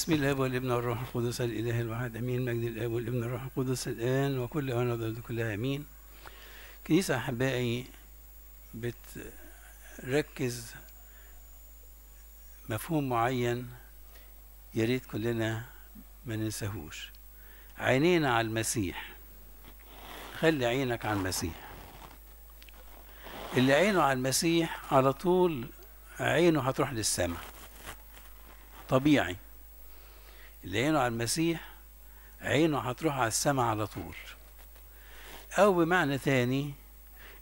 بسم الله والابن والروح القدس الاله الواحد امين. مجد الاب والابن والروح القدس الان وكل اوان وضد كلها امين. كنيسة أحبائي بتركز مفهوم معين يا ريت كلنا ما ننساهوش. عينينا على المسيح. خلي عينك على المسيح. اللي عينه على المسيح على طول عينه هتروح للسماء. طبيعي. اللي عينه على المسيح عينه هتروح على السماء على طول. أو بمعنى تاني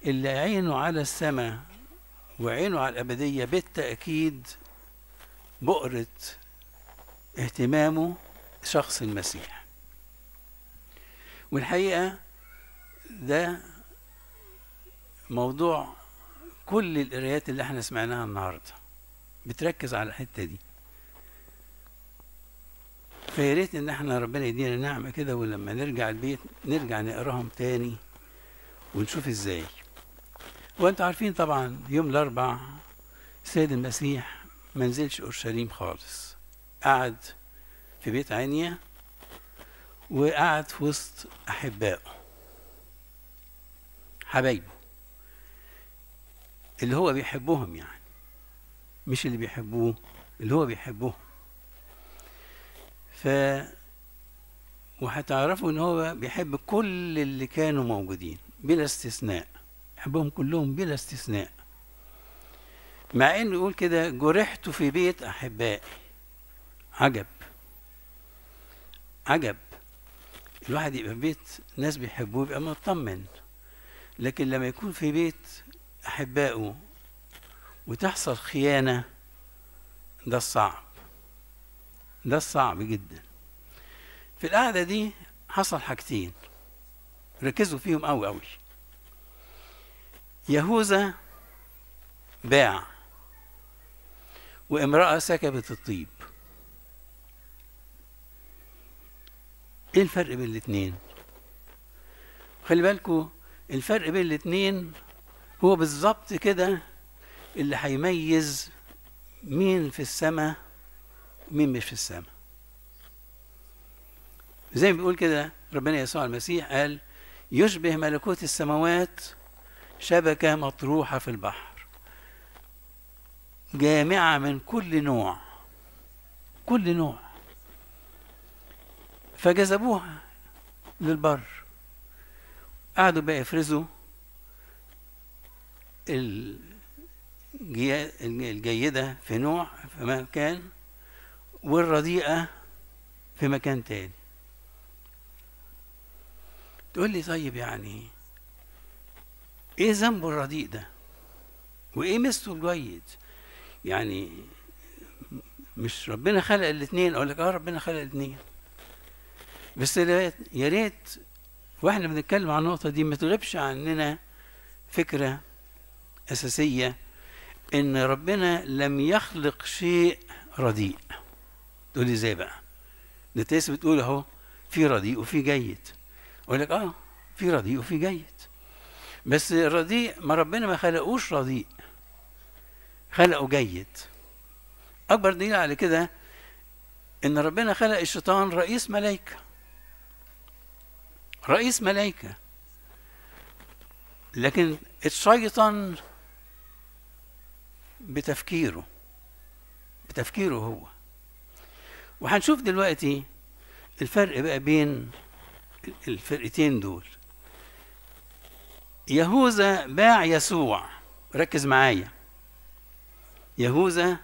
اللي عينه على السماء وعينه على الأبدية بالتأكيد بؤرة اهتمامه شخص المسيح. والحقيقة ده موضوع كل القرايات اللي إحنا سمعناها النهارده. بتركز على الحتة دي. فيا ريت إن إحنا ربنا يدينا نعمة كده ولما نرجع البيت نرجع نقراهم تاني ونشوف إزاي. وأنتوا عارفين طبعا يوم الأربع السيد المسيح ما نزلش أورشليم خالص. قعد في بيت عنيا وقعد في وسط أحبائه حبايبه اللي هو بيحبهم يعني مش اللي بيحبوه اللي هو بيحبهم. ف وهتعرفوا إن هو بيحب كل اللي كانوا موجودين بلا استثناء يحبهم كلهم بلا استثناء. مع إنه يقول كده جرحت في بيت أحبائي. عجب. عجب. الواحد يبقى في بيت ناس بيحبوه يبقى مطمن. لكن لما يكون في بيت أحبائه وتحصل خيانة ده الصعب ده الصعب جدا. في القعدة دي حصل حاجتين. ركزوا فيهم أوي أوي. يهوذا باع وامرأة سكبت الطيب. إيه الفرق بين الاتنين؟ خلي بالكوا الفرق بين الاتنين هو بالظبط كده اللي هيميز مين في السماء ومين مش في السماء. زي ما بيقول كده ربنا يسوع المسيح قال يشبه ملكوت السماوات شبكة مطروحة في البحر. جامعة من كل نوع كل نوع. فجذبوها للبر. قعدوا بقى يفرزوا الجيدة في نوع في مكان. والرديئة في مكان تاني. تقول لي طيب يعني إيه ذنبه الرديء ده؟ وإيه مثله الجيد؟ يعني مش ربنا خلق الاثنين أقول لك آه ربنا خلق الاثنين بس يا ريت وإحنا بنتكلم عن النقطة دي ما تغيبش عننا فكرة أساسية إن ربنا لم يخلق شيء رديء. تقول لي إزاي بقى؟ ده بتقول أهو في رديء وفي جيد. أقول لك آه في رديء وفي جيد. بس الرديء ما ربنا ما خلقوش رديء خلقه جيد. أكبر دليل على كده إن ربنا خلق الشيطان رئيس ملائكة. رئيس ملائكة. لكن الشيطان بتفكيره بتفكيره هو. وهنشوف دلوقتي الفرق بقى بين الفرقتين دول. يهوذا باع يسوع. ركز معايا. يهوذا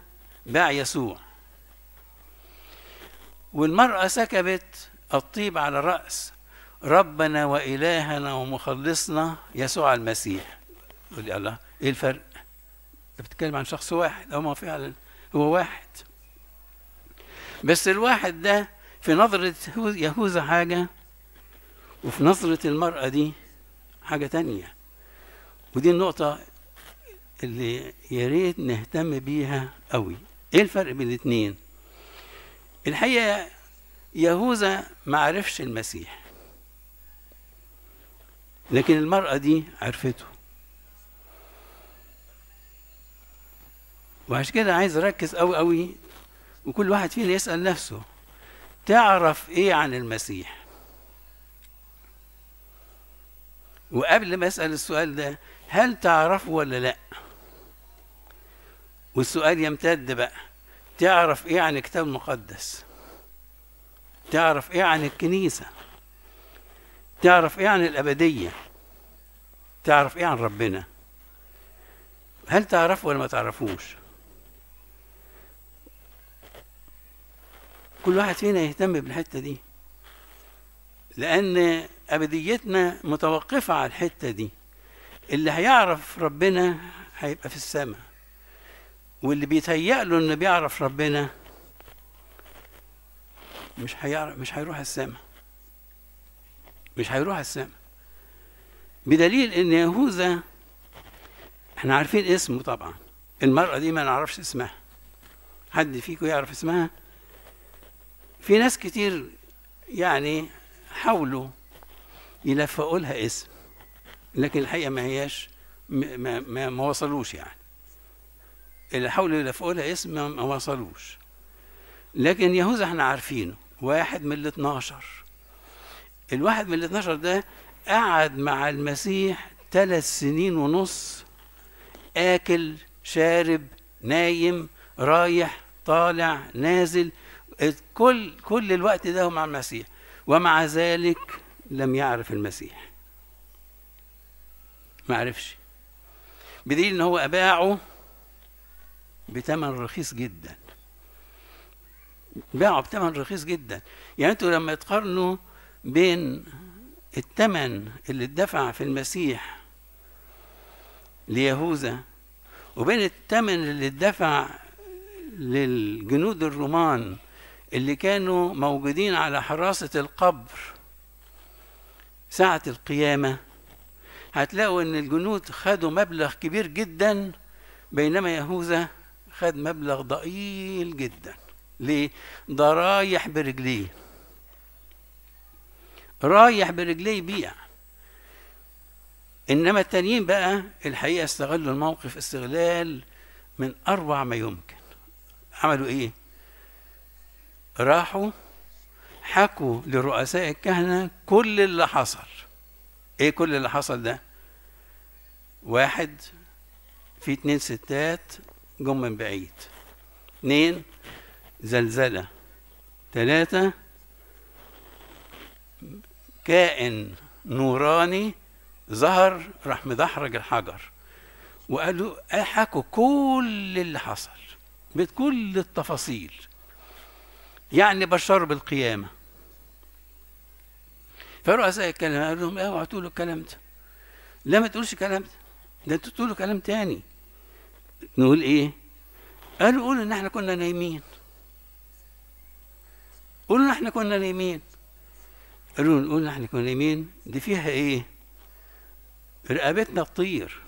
باع يسوع. والمرأة سكبت الطيب على الرأس. ربنا وإلهنا ومخلصنا يسوع المسيح. يقول الله إيه الفرق؟ أنت بتتكلم عن شخص واحد. أو ما فعلا هو واحد. بس الواحد ده في نظرة يهوذا حاجة وفي نظرة المرأة دي حاجة تانية. ودي النقطة اللي يا ريت نهتم بيها قوي. إيه الفرق بين الاتنين؟ الحقيقة يهوذا ما عرفش المسيح لكن المرأة دي عرفته. وعشان كده عايز أركز قوي قوي وكل واحد فينا يسأل نفسه تعرف إيه عن المسيح؟ وقبل ما أسأل السؤال ده هل تعرفه ولا لأ؟ والسؤال يمتد بقى تعرف إيه عن الكتاب المقدس؟ تعرف إيه عن الكنيسة؟ تعرف إيه عن الأبدية؟ تعرف إيه عن ربنا؟ هل تعرفه ولا ما تعرفوش؟ كل واحد فينا يهتم بالحتة دي. لأن أبديتنا متوقفة على الحتة دي. اللي هيعرف ربنا هيبقى في السماء. واللي بيتهيأ له إنه بيعرف ربنا مش هيعرف مش هيروح السماء. مش هيروح السماء. بدليل إن يهوذا إحنا عارفين اسمه طبعا. المرأة دي ما نعرفش اسمها. حد فيكم يعرف اسمها؟ في ناس كتير يعني حاولوا يلفقوا لها اسم لكن الحقيقة ما هياش ما, ما, ما وصلوش يعني. اللي حاولوا يلفقوا لها اسم ما, ما وصلوش. لكن يهوذا إحنا عارفينه واحد من ال 12 الواحد من ال 12 ده قعد مع المسيح ثلاث سنين ونص آكل شارب نايم رايح طالع نازل كل كل الوقت ده مع المسيح ومع ذلك لم يعرف المسيح. ما عرفش. بدليل إن هو أباعه بثمن رخيص جدا. باعه بثمن رخيص جدا. يعني أنتوا لما تقارنوا بين الثمن اللي اتدفع في المسيح ليهوذا وبين الثمن اللي اتدفع للجنود الرومان اللي كانوا موجودين على حراسة القبر ساعة القيامة هتلاقوا إن الجنود خدوا مبلغ كبير جدا بينما يهوذا خد مبلغ ضئيل جدا. ليه؟ ده رايح برجليه. رايح برجليه يبيع. إنما التانيين بقى الحقيقة استغلوا الموقف استغلال من أروع ما يمكن. عملوا إيه؟ راحوا حكوا لرؤساء الكهنة كل اللي حصل. إيه كل اللي حصل ده؟ واحد في اتنين ستات جم من بعيد. اتنين زلزلة. ثلاثة كائن نوراني ظهر راح مدحرج الحجر. وقالوا حكوا كل اللي حصل بكل التفاصيل. يعني بشروا بالقيامة. فرؤساء الكلام قالوا لهم اوعوا تقولوا الكلام ده. لا ما تقولش الكلام ده. ده أنتوا تقولوا كلام تاني. نقول إيه؟ قالوا قولوا إن إحنا كنا نايمين. قولوا إن إحنا كنا نايمين. قالوا نقول إن إحنا كنا نايمين. دي فيها إيه؟ رقبتنا تطير.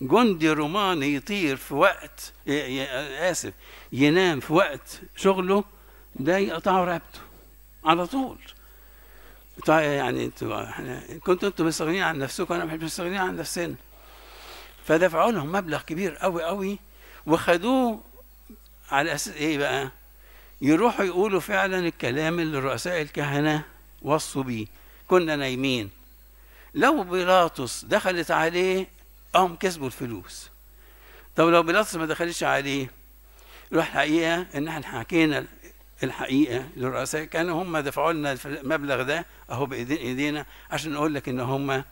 جندي روماني يطير في وقت آسف ينام في وقت شغله ده يقطعوا رقبته. على طول. طيب يعني أنتوا إحنا كنتوا أنتوا مستغنيين عن نفسكم أنا مش مستغنيين عن نفسنا. فدفعوا لهم مبلغ كبير قوي قوي وخدوه على أساس إيه بقى؟ يروحوا يقولوا فعلا الكلام اللي رؤساء الكهنة وصوا بيه. كنا نايمين. لو بيلاطس دخلت عليه هم كسبوا الفلوس. طب لو بيلاطس ما دخلتش عليه يروح الحقيقة إن إحنا حكينا الحقيقة للرؤساء. كانوا هم دفعوا لنا المبلغ ده أهو بايدين عشان نقول لك إن هم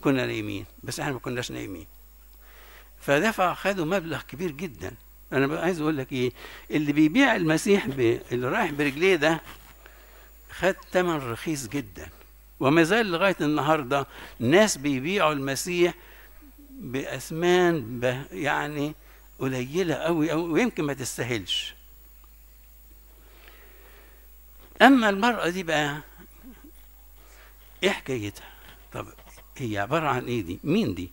كنا نايمين بس إحنا ما كناش نايمين. فدفع خدوا مبلغ كبير جدا. أنا عايز أقول لك إيه اللي بيبيع المسيح ب... اللي رايح برجليه ده خد ثمن رخيص جدا. وما زال لغاية النهارده ناس بيبيعوا المسيح بأثمان ب... يعني قليلة قوي ويمكن ما تستاهلش. أما المرأة دي بقى إيه حكايتها؟ طب هي عبارة عن إيه دي؟ مين دي؟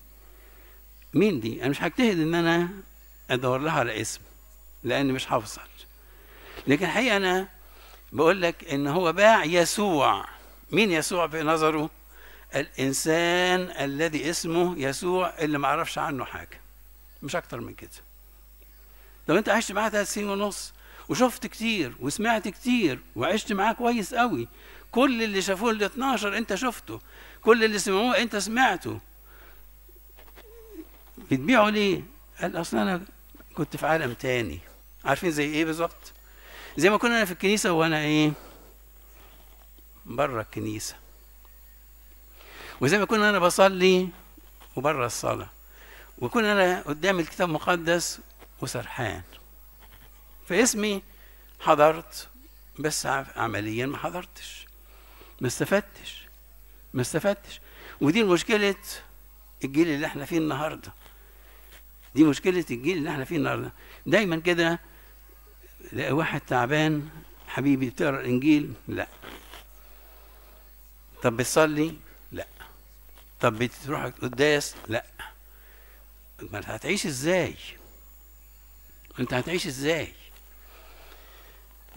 مين دي؟ أنا مش هجتهد إن أنا أدور لها على اسم لأن مش هوصل لكن الحقيقة أنا بقول لك إن هو باع يسوع. مين يسوع في نظره؟ الإنسان الذي اسمه يسوع اللي ما عرفش عنه حاجة. مش أكتر من كده. طب أنت عشت معاه ثلاث سنين ونص وشفت كتير وسمعت كتير وعشت معاه كويس قوي. كل اللي شافوه ال 12 انت شفته. كل اللي سمعوه انت سمعته. بتبيعوا ليه؟ قال أصل أنا كنت في عالم تاني. عارفين زي إيه بالظبط؟ زي ما كنا أنا في الكنيسة وأنا إيه؟ بره الكنيسة. وزي ما كنا أنا بصلي وبره الصلاة. وكنا أنا قدام الكتاب المقدس وسرحان. فاسمي حضرت بس عمليا ما حضرتش. ما استفدتش. ما استفدتش. ودي مشكلة الجيل اللي إحنا فيه النهارده. دي مشكلة الجيل اللي إحنا فيه النهارده. دايما كده لاقي واحد تعبان حبيبي بتقرأ الإنجيل؟ لا. طب بتصلي؟ لا. طب بتروح القداس؟ لا. ما هتعيش إزاي؟ انت هتعيش إزاي؟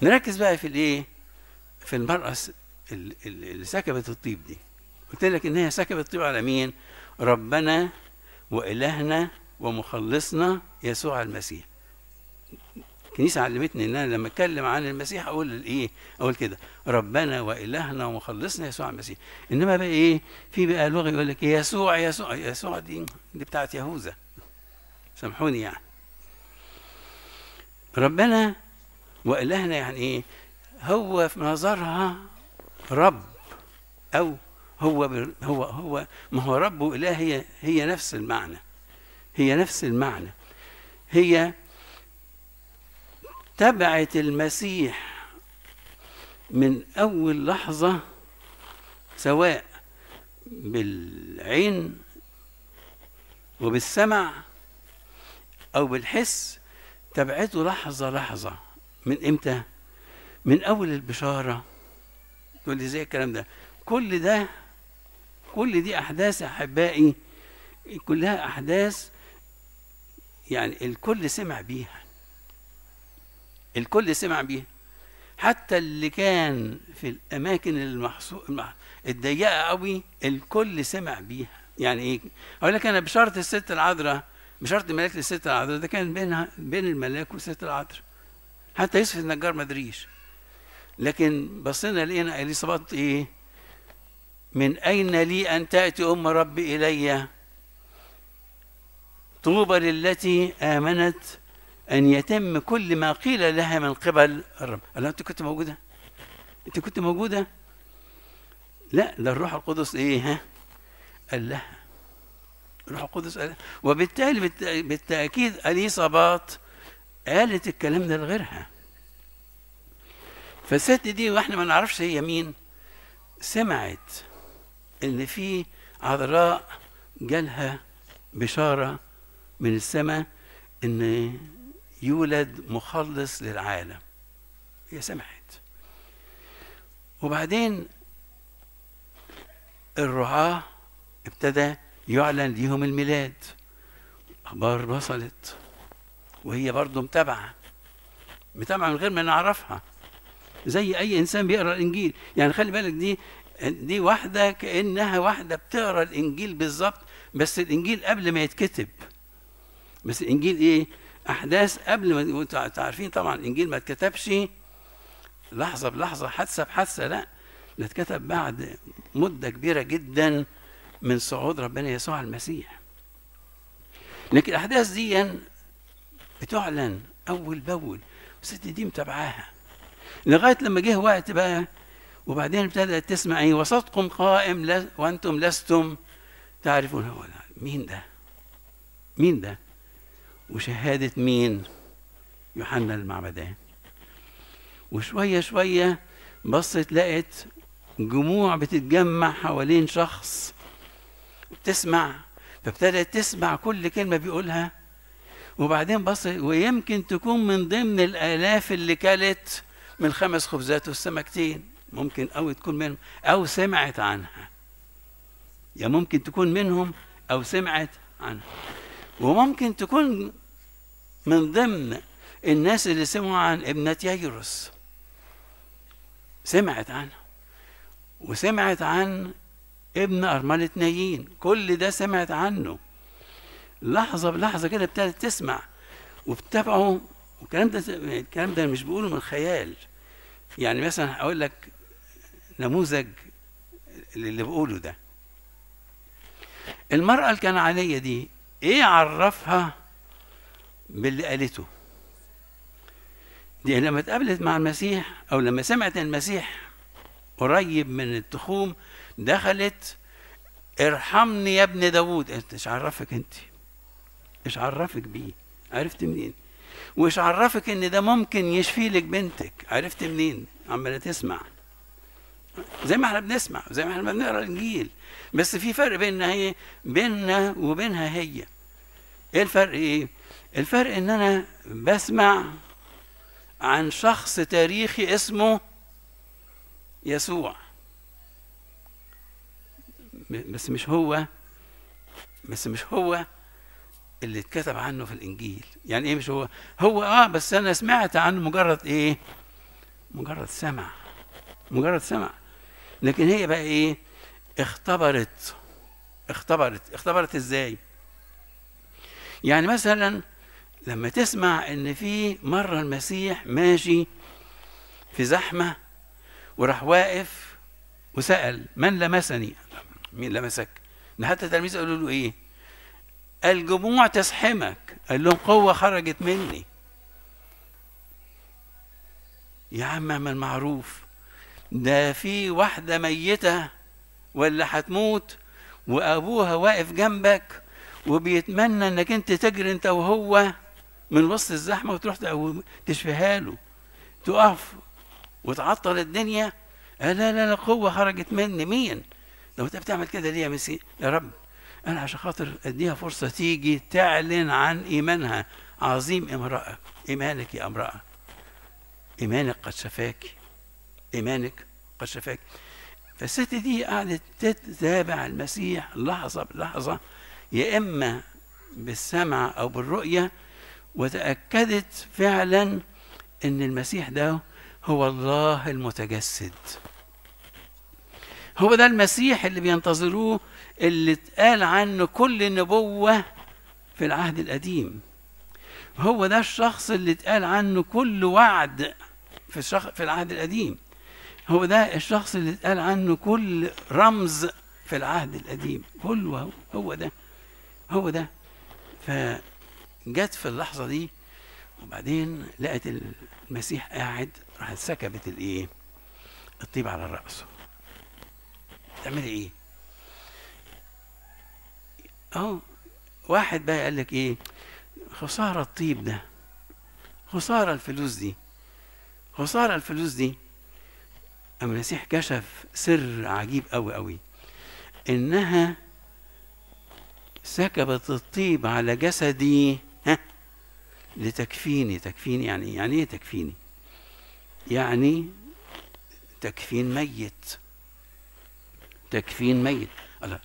نركز بقى في الايه؟ في المرأة اللي سكبت الطيب دي. قلت لك إن هي سكبت الطيب على مين؟ ربنا وإلهنا ومخلصنا يسوع المسيح. الكنيسة علمتني إن أنا لما أتكلم عن المسيح أقول الإيه؟ أقول كده. ربنا وإلهنا ومخلصنا يسوع المسيح. إنما بقى إيه؟ في بقى لغه يقول لك يسوع يسوع يسوع دي دي بتاعت يهوذا. سامحوني يعني. ربنا وإلهنا يعني إيه؟ هو في نظرها رب أو هو هو هو ما هو رب وإله هي هي نفس المعنى هي نفس المعنى هي تبعت المسيح من أول لحظة سواء بالعين وبالسمع أو بالحس تبعته لحظة لحظة من إمتى؟ من أول البشارة. تقول لي زي الكلام ده؟ كل ده كل دي أحداث أحبائي كلها أحداث يعني الكل سمع بيها. الكل سمع بيها. حتى اللي كان في الأماكن المحصو... الضيقة قوي الكل سمع بيها. يعني إيه؟ أقول لك أنا بشارة الست العذراء بشرط الملاك للست العذراء ده كان بينها بين الملاك والست العذراء. حتى يوسف النجار ما ادريش لكن بصينا لقينا اليصابات إيه؟ من أين لي أن تأتي أم ربي إلي؟ طوبى للتي آمنت أن يتم كل ما قيل لها من قبل الرب. قال أنت كنت موجودة؟ أنت كنت موجودة؟ لا ده الروح القدس إيه؟ ها؟ قال لها. الروح القدس قال وبالتالي بالتأكيد اليصابات قالت الكلام ده لغيرها. فالست دي وإحنا ما نعرفش هي مين سمعت إن في عذراء جالها بشارة من السماء إن يولد مخلص للعالم. هي سمعت. وبعدين الرعاة ابتدى يعلن ليهم الميلاد. أخبار وصلت. وهي برضه متابعة. متابعة من غير ما نعرفها. زي أي إنسان بيقرأ الإنجيل. يعني خلي بالك دي دي واحدة كأنها واحدة بتقرأ الإنجيل بالظبط بس الإنجيل قبل ما يتكتب. بس الإنجيل إيه؟ أحداث قبل ما أنتوا عارفين طبعا الإنجيل ما اتكتبش. لحظة بلحظة حادثة بحادثة لا. ده اتكتب بعد مدة كبيرة جدا من صعود ربنا يسوع المسيح. لكن الأحداث دي بتعلن أول بأول. الست دي متابعاها. لغاية لما جه وقت بقى وبعدين ابتدأت تسمع إيه وسطكم قائم وأنتم لستم تعرفون. هو مين ده؟ مين ده؟ وشهادة مين؟ يوحنا المعمدان وشوية شوية بصت لقت جموع بتتجمع حوالين شخص وبتسمع فابتدت تسمع كل كلمة بيقولها. وبعدين بص ويمكن تكون من ضمن الآلاف اللي كلت من خمس خبزات والسمكتين. ممكن أو تكون منهم أو سمعت عنها. يا ممكن تكون منهم أو سمعت عنها. وممكن تكون من ضمن الناس اللي سمعوا عن ابنة ييروس سمعت عنها. وسمعت عن ابن أرملة نايين. كل ده سمعت عنه. لحظة بلحظة كده ابتدت تسمع وبتابعه والكلام ده الكلام ده مش بقوله من خيال. يعني مثلا أقول لك نموذج اللي بقوله ده. المرأة الكنعانية دي إيه عرفها باللي قالته؟ دي لما اتقابلت مع المسيح أو لما سمعت المسيح قريب من التخوم دخلت ارحمني يا ابن داوود. أنت إيش عرفك أنت. إيش عرفك بيه. عرفت منين؟ وايش عرفك إن ده ممكن يشفي لك بنتك. عرفت منين؟ عمالة تسمع. زي ما إحنا بنسمع زي ما إحنا بنقرأ الإنجيل. بس في فرق بيننا هي بيننا وبينها هي. إيه الفرق إيه؟ الفرق إن أنا بسمع عن شخص تاريخي اسمه يسوع. بس مش هو. بس مش هو. اللي اتكتب عنه في الإنجيل. يعني إيه مش هو؟ هو آه بس أنا سمعت عنه مجرد إيه؟ مجرد سمع. مجرد سمع. لكن هي بقى إيه؟ اختبرت. اختبرت. اختبرت إزاي؟ يعني مثلا لما تسمع إن في مرة المسيح ماشي في زحمة وراح واقف وسأل من لمسني؟ مين لمسك؟ ده حتى التلاميذ قالوا له إيه؟ الجموع تزحمك قال لهم قوة خرجت مني. يا عم اعمل معروف. ده في واحدة ميتة ولا هتموت وأبوها واقف جنبك وبيتمنى انك انت تجري انت وهو من وسط الزحمة وتروح تشفيها له. تقف وتعطل الدنيا. لا لا لا قوة خرجت مني. مين؟ لو انت بتعمل كده ليه يا مسيح؟ يا رب. أنا عشان خاطر أديها فرصة تيجي تعلن عن إيمانها. عظيم امرأة. إيمانك يا امرأة. إيمانك قد شفاك. إيمانك قد شفاك. فالست دي قعدت تتابع المسيح لحظة بلحظة يا إما بالسمع أو بالرؤية وتأكدت فعلا إن المسيح ده هو الله المتجسد. هو ده المسيح اللي بينتظروه اللي اتقال عنه كل نبوة في العهد القديم. هو ده الشخص اللي اتقال عنه كل وعد في الشخص في العهد القديم. هو ده الشخص اللي اتقال عنه كل رمز في العهد القديم. كله هو ده هو ده. فجت في اللحظة دي وبعدين لقت المسيح قاعد راحت سكبت الإيه؟ الطيب على رأسه تعملي إيه؟ آه واحد بقى قال لك إيه؟ خسارة الطيب ده خسارة الفلوس دي خسارة الفلوس دي. أما المسيح كشف سر عجيب أوي أوي إنها سكبت الطيب على جسدي ها؟ لتكفيني تكفيني يعني يعني إيه تكفيني؟ يعني تكفين ميت. تكفين ميت. الله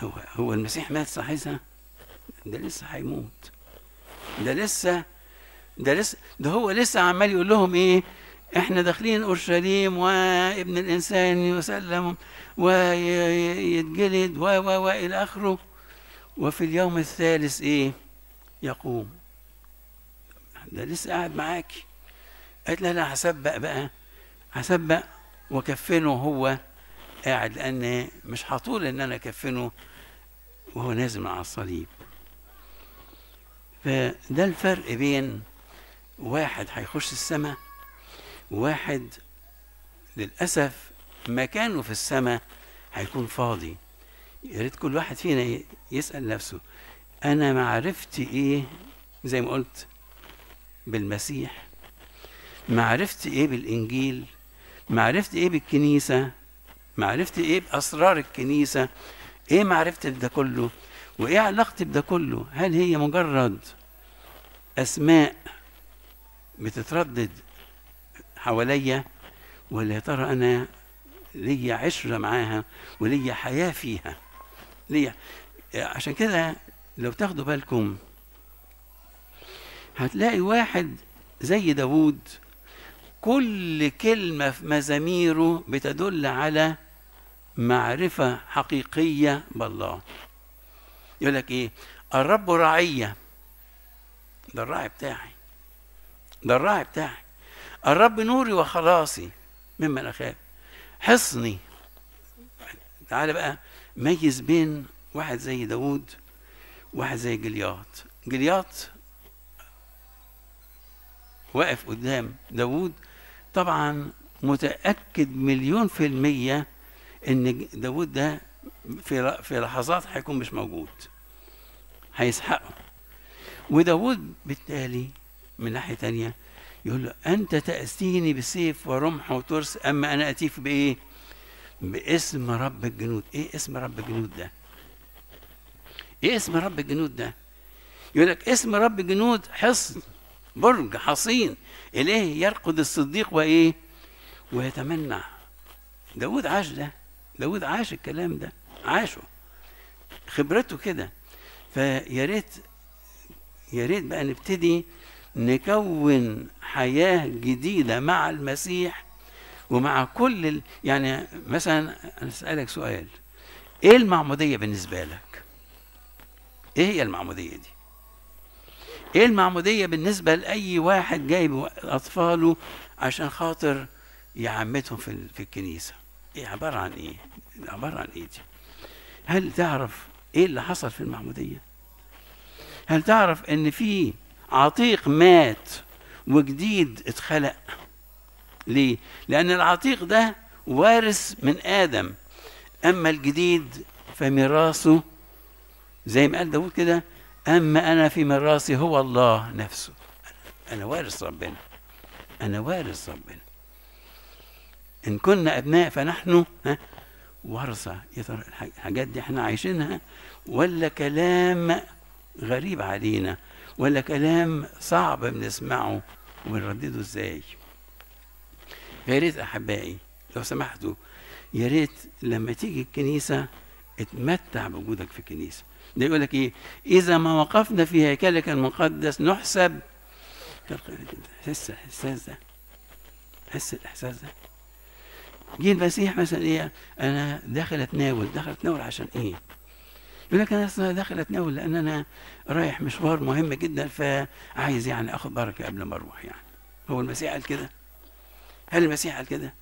هو هو المسيح مات صحيح ده لسه هيموت. ده لسه ده لسه ده هو لسه عمال يقول لهم إيه؟ إحنا داخلين أورشليم وابن الإنسان يسلم ويتجلد و و و إلى آخره. وفي اليوم الثالث إيه؟ يقوم. ده لسه قاعد معاكي قالت لا لا هسبق بقى هسبق وكفنه هو قاعد لأن مش هطول إن أنا أكفنه وهو نازل على الصليب. فده الفرق بين واحد هيخش السماء وواحد للأسف مكانه في السماء هيكون فاضي. يا ريت كل واحد فينا يسأل نفسه أنا معرفتي إيه زي ما قلت بالمسيح؟ معرفتي إيه بالإنجيل؟ معرفتي إيه بالكنيسة؟ معرفتي إيه بأسرار الكنيسة؟ إيه معرفتي بده كله؟ وايه علاقتي بده كله؟ هل هي مجرد أسماء بتتردد حواليا؟ ولا يا ترى أنا ليا عشرة معاها؟ وليا حياة فيها؟ ليا. عشان كده لو تاخدوا بالكم هتلاقي واحد زي داوود كل كلمة في مزاميره بتدل على معرفة حقيقية بالله. يقول لك إيه؟ الرب رعية ده الراعي بتاعي. ده الراعي بتاعي. الرب نوري وخلاصي ممن اخاف حصني. تعالى بقى. ميز بين واحد زي داوود واحد زي جلياط. جلياط واقف قدام داوود. طبعا متأكد مليون في المية إن داوود ده في في لحظات هيكون مش موجود هيسحقه وداود بالتالي من ناحية تانية يقول له أنت تأتيني بسيف ورمح وترس أما أنا أتيك بإيه؟ باسم رب الجنود إيه اسم رب الجنود ده؟ إيه اسم رب الجنود ده؟ يقول لك اسم رب الجنود حصن برج حصين إليه يرقد الصديق وإيه؟ ويتمنع داود عاش ده داود عاش الكلام ده عاشه خبرته كده فيا ريت يا ريت بقى نبتدي نكون حياة جديدة مع المسيح ومع كل ال... يعني مثلا أنا أسألك سؤال إيه المعمودية بالنسبة لك؟ إيه هي المعمودية دي؟ إيه المعمودية بالنسبة لأي واحد جايب أطفاله عشان خاطر يعمتهم في في إيه عبارة عن إيه؟ عبارة عن إيه دي؟ هل تعرف إيه اللي حصل في المعمودية؟ هل تعرف إن في عتيق مات وجديد اتخلق ليه لأن العتيق ده وارث من آدم أما الجديد فميراثه زي ما قال داود كده أما أنا في ميراثي هو الله نفسه أنا وارث ربنا أنا وارث ربنا إن كنا أبناء فنحن ها ورثة. يا ترى الحاجات دي إحنا عايشينها ولا كلام غريب علينا ولا كلام صعب بنسمعه وبنردده إزاي؟ يا ريت أحبائي لو سمحتوا يا ريت لما تيجي الكنيسة اتمتع بوجودك في الكنيسة. ده يقول لك إيه؟ إذا ما وقفنا في هيكلك المقدس نحسب. حس الاحساس ده حس الاحساس ده. جه المسيح مثلا إيه؟ أنا داخل أتناول داخل أتناول عشان إيه؟ يقول لك أنا داخل أتناول لأن أنا رايح مشوار مهم جدا فعايز يعني آخد بركة قبل ما أروح يعني. هو المسيح قال كده؟ هل المسيح قال كده؟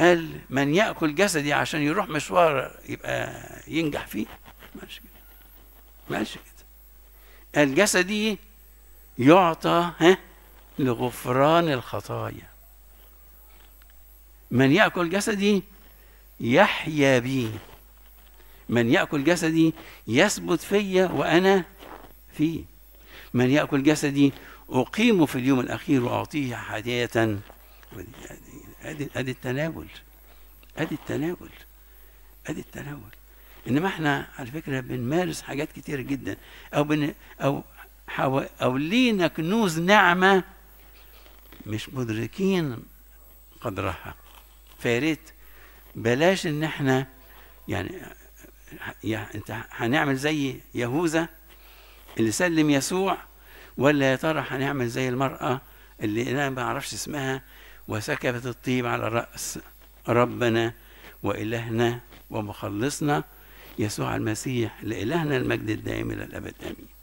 قال من يأكل جسدي عشان يروح مشوار يبقى ينجح فيه؟ ماشي كده. ماشي كده. قال جسدي يعطى ها؟ لغفران الخطايا. من يأكل جسدي يحيا بي. من يأكل جسدي يثبت فيا وأنا فيه. من يأكل جسدي أقيمه في اليوم الأخير وأعطيه حياة أدي التناول. أدي التناول. أدي التناول. إنما إحنا على فكرة بنمارس حاجات كتيرة جدا. أو بن أو حو أو لينا كنوز نعمة مش مدركين قدرها. فياريت بلاش إن إحنا يعني أنت هنعمل زي يهوذا اللي سلم يسوع ولا يا ترى هنعمل زي المرأة اللي أنا ما أعرفش اسمها وسكبت الطيب على رأس ربنا وإلهنا ومخلصنا يسوع المسيح لإلهنا المجد الدائم إلى الأبد. آمين.